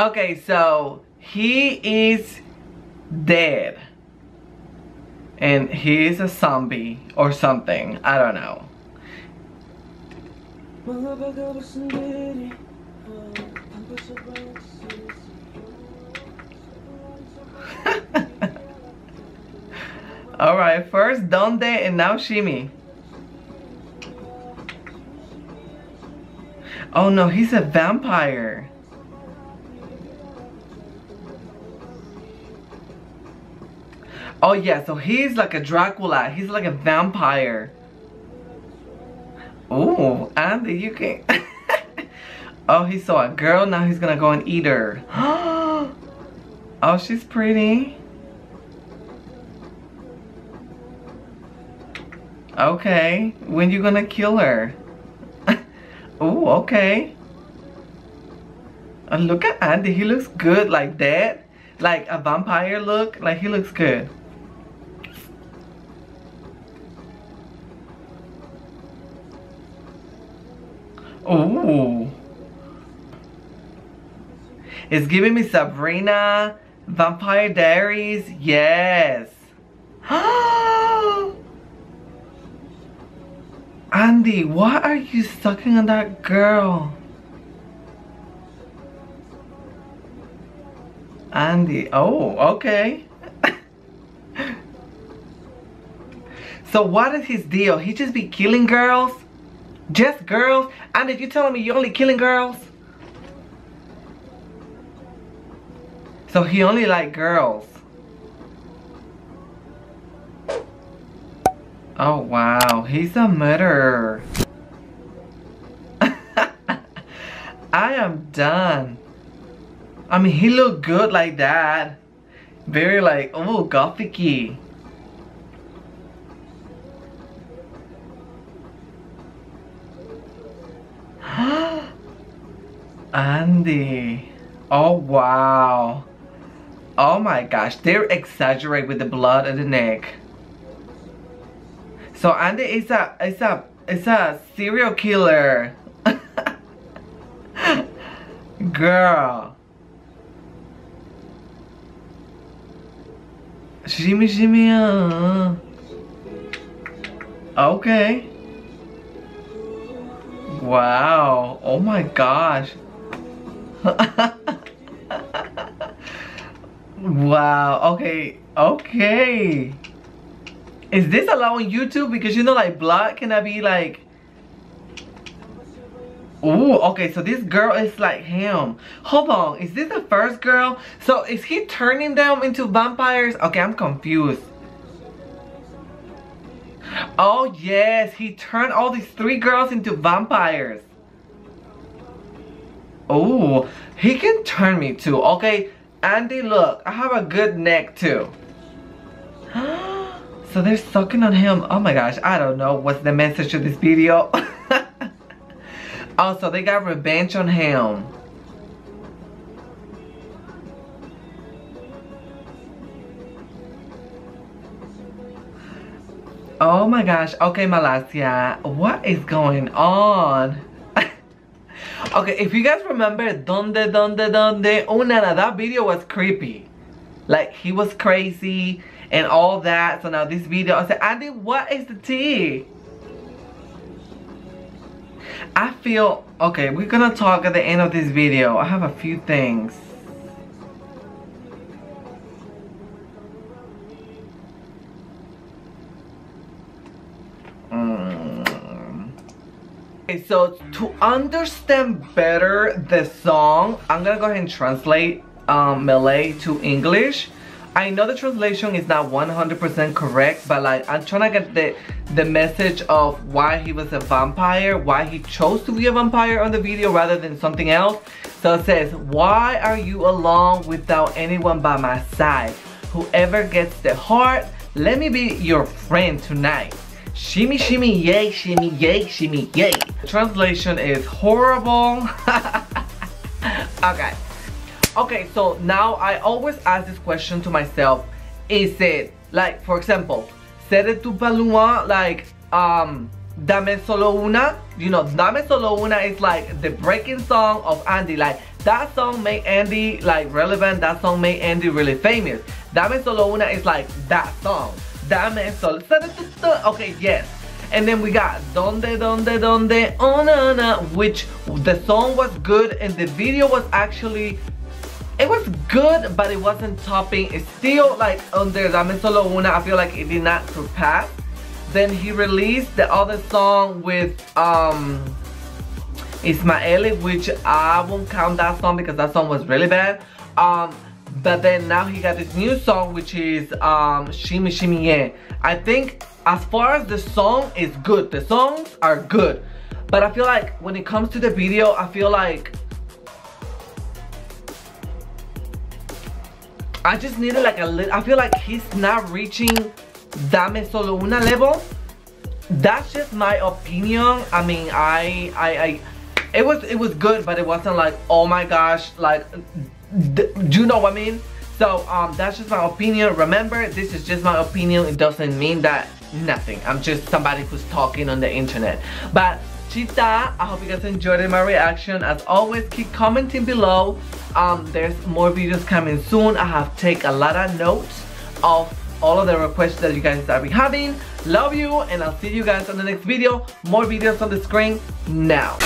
Okay, so he is dead. And he is a zombie or something. I don't know. Alright, first Donde and now Shimmy. Oh no, he's a vampire. Oh yeah, so he's like a Dracula. He's like a vampire. Oh, Andi, you can oh, he saw a girl, now he's gonna go and eat her. oh, she's pretty. Okay, when you gonna kill her? oh, okay. Uh, look at Andi, he looks good like that. Like a vampire look, like he looks good. Oh. It's giving me Sabrina, Vampire Diaries. Yes. Andi, why are you sucking on that girl? Andi, oh, okay. so what is his deal? He just be killing girls? Just girls? And if you're telling me you're only killing girls? So he only like girls. Oh wow, he's a murderer. I am done. I mean, he looked good like that. Very like, oh, gothic-y. Andi. Oh, wow. Oh my gosh, they're exaggerate with the blood in the neck. So Andi is a, is a, is a serial killer. Girl. Shimmy, shimmy, uh. Okay. Wow. Oh my gosh. Wow. Okay. Okay. Is this allowed on YouTube? Because you know like blood cannot be like Ooh, okay, so this girl is like him. Hold on, is this the first girl? So is he turning them into vampires? Okay, I'm confused. Oh yes, he turned all these three girls into vampires. Oh, he can turn me too. Okay, Andi, look, I have a good neck too. so they're sucking on him. Oh my gosh, I don't know what's the message of this video. also, they got revenge on him. Oh my gosh. Okay, Malaysia. What is going on? Okay, if you guys remember Donde, Donde, Donde, oh, Una, that video was creepy. Like, he was crazy and all that. So now this video, I said, Andi, what is the tea? I feel, okay, we're gonna talk at the end of this video. I have a few things. Okay, so to understand better the song, I'm gonna go ahead and translate um, Malay to English. I know the translation is not 100% correct, but like I'm trying to get the the message of why he was a vampire, why he chose to be a vampire on the video rather than something else. So it says, why are you alone without anyone by my side? Whoever gets the heart, let me be your friend tonight. Shimmy, shimmy, yay, shimmy, yay, shimmy, yay. The translation is horrible. okay. Okay, so now I always ask this question to myself. Is it, like, for example, Sere tu paluma, like, um, Dame Solo Una. You know, Dame Solo Una is like the breaking song of Andi. Like, that song made Andi like relevant. That song made Andi really famous. Dame Solo Una is like that song. Dame Solo. Okay, yes. And then we got Donde, Donde, Donde, Oh Na Na, which the song was good and the video was actually it was good but it wasn't topping it's still like under Dame Solo Una I feel like it did not surpass then he released the other song with um Ismaeli which I won't count that song because that song was really bad um but then now he got this new song which is um Shimmy Yeah I think as far as the song is good the songs are good. But I feel like when it comes to the video I feel like I just needed like a little I feel like he's not reaching Dame Solo Una level. That's just my opinion. I mean I I, I it was it was good but it wasn't like oh my gosh like do you know what I mean so um that's just my opinion remember this is just my opinion it doesn't mean that nothing i'm just somebody who's talking on the internet but Chita, I hope you guys enjoyed my reaction. As always, keep commenting below. Um, there's more videos coming soon. I have take a lot of notes of all of the requests that you guys are having. Love you, and I'll see you guys on the next video. More videos on the screen now.